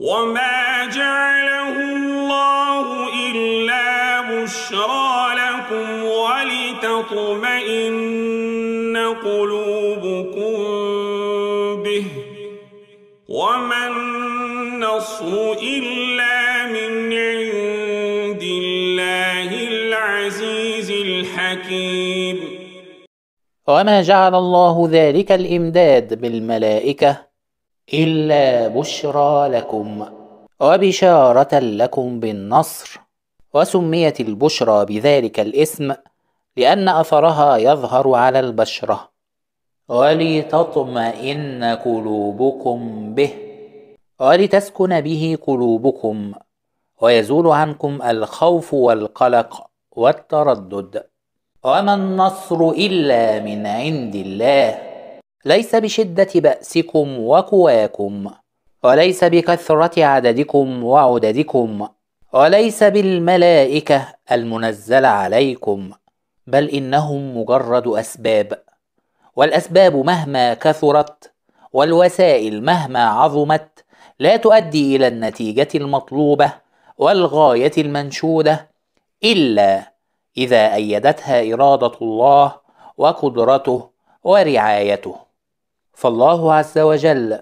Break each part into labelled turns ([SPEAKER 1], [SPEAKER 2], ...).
[SPEAKER 1] وما جعله الله إلا بشرى لكم ولتطمئن قلوبكم به وما النصر إلا من عند الله العزيز الحكيم
[SPEAKER 2] وما جعل الله ذلك الإمداد بالملائكة إلا بشرى لكم وبشارة لكم بالنصر وسميت البشرى بذلك الاسم لأن أثرها يظهر على البشرة. ولتطمئن قلوبكم به ولتسكن به قلوبكم ويزول عنكم الخوف والقلق والتردد. وما النصر إلا من عند الله. ليس بشدة بأسكم وقواكم وليس بكثرة عددكم وعددكم وليس بالملائكة المنزلة عليكم بل إنهم مجرد أسباب والأسباب مهما كثرت والوسائل مهما عظمت لا تؤدي إلى النتيجة المطلوبة والغاية المنشودة إلا إذا أيدتها إرادة الله وقدرته ورعايته. فالله عز وجل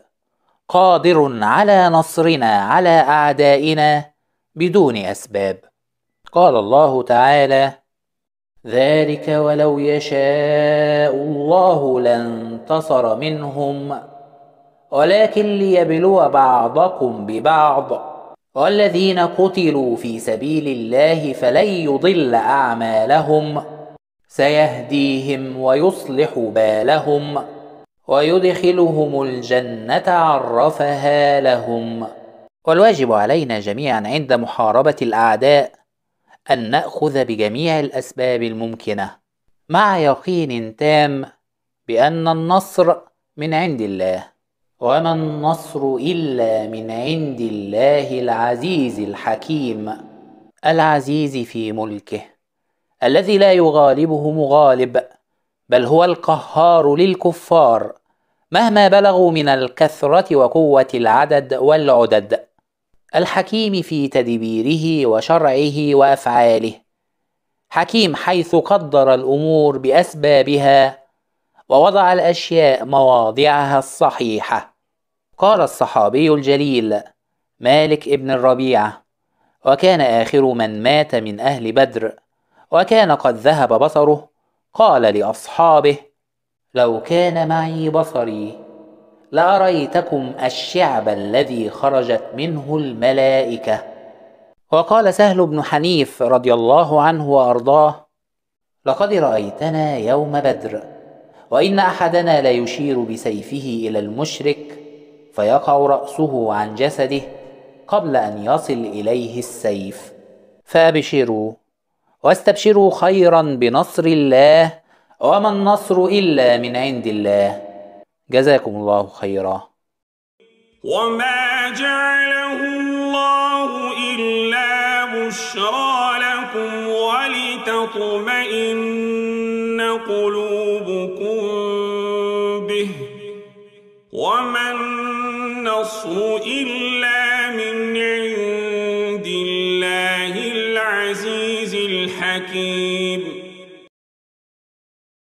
[SPEAKER 2] قادر على نصرنا على أعدائنا بدون أسباب. قال الله تعالى ذلك ولو يشاء الله لانتصر منهم ولكن ليبلو بعضكم ببعض والذين قتلوا في سبيل الله فلن يضل أعمالهم سيهديهم ويصلح بالهم. ويدخلهم الجنة عرفها لهم. والواجب علينا جميعا عند محاربة الأعداء أن نأخذ بجميع الأسباب الممكنة مع يقين تام بأن النصر من عند الله وما النصر إلا من عند الله العزيز الحكيم. العزيز في ملكه الذي لا يغالبه مغالب. بل هو القهار للكفار مهما بلغوا من الكثرة وقوة العدد والعدد. الحكيم في تدبيره وشرعه وأفعاله. حكيم حيث قدر الأمور بأسبابها ووضع الأشياء مواضعها الصحيحة. قال الصحابي الجليل مالك ابن الربيع وكان آخر من مات من أهل بدر وكان قد ذهب بصره قال لأصحابه لو كان معي بصري لأريتكم الشعب الذي خرجت منه الملائكة. وقال سهل بن حنيف رضي الله عنه وأرضاه لقد رأيتنا يوم بدر وإن أحدنا ليشير بسيفه إلى المشرك فيقع رأسه عن جسده قبل أن يصل إليه السيف. فأبشروا واستبشروا خيرا بنصر الله وما النصر إلا من عند الله. جزاكم الله خيرا.
[SPEAKER 1] وما جعله الله إلا بشرى لكم ولتطمئن قلوبكم به. وما النصر إلا حكيم.